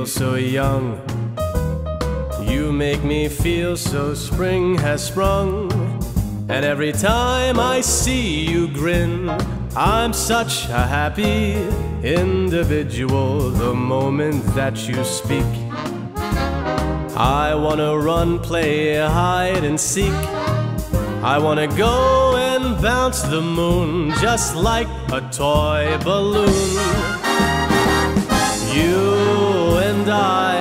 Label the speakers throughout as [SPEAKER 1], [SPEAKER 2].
[SPEAKER 1] feel so young. You make me feel so spring has sprung. And every time I see you grin, I'm such a happy individual the moment that you speak. I wanna run, play hide and seek. I wanna go and bounce the moon just like a toy balloon. You I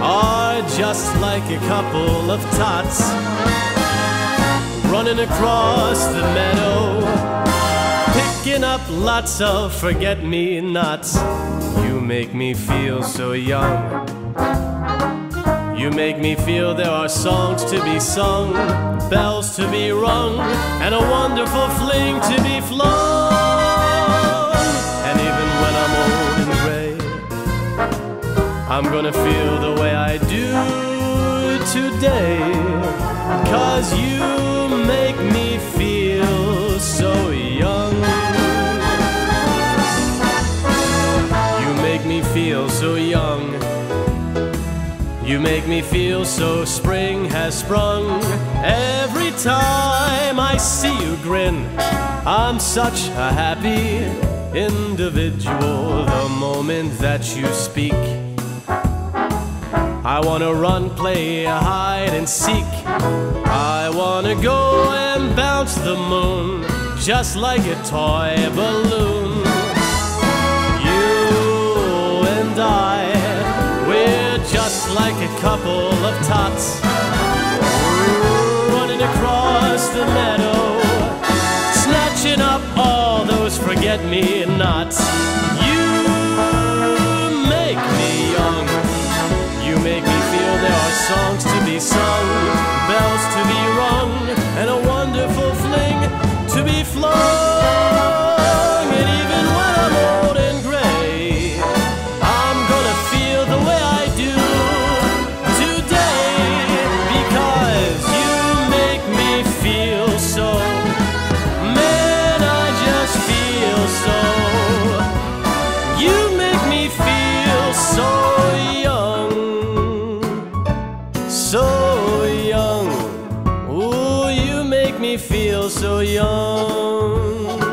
[SPEAKER 1] are just like a couple of tots running across the meadow, picking up lots of forget me nots. You make me feel so young. You make me feel there are songs to be sung, bells to be rung, and a wonderful fling to be flown. I'm gonna feel the way I do today. Cause you make me feel so young. You make me feel so young. You make me feel so spring has sprung. Every time I see you grin, I'm such a happy individual the moment that you speak. I wanna run, play hide and seek. I wanna go and bounce the moon just like a toy balloon. You and I, we're just like a couple of tots running across the meadow, snatching up all those forget me nots. To so young.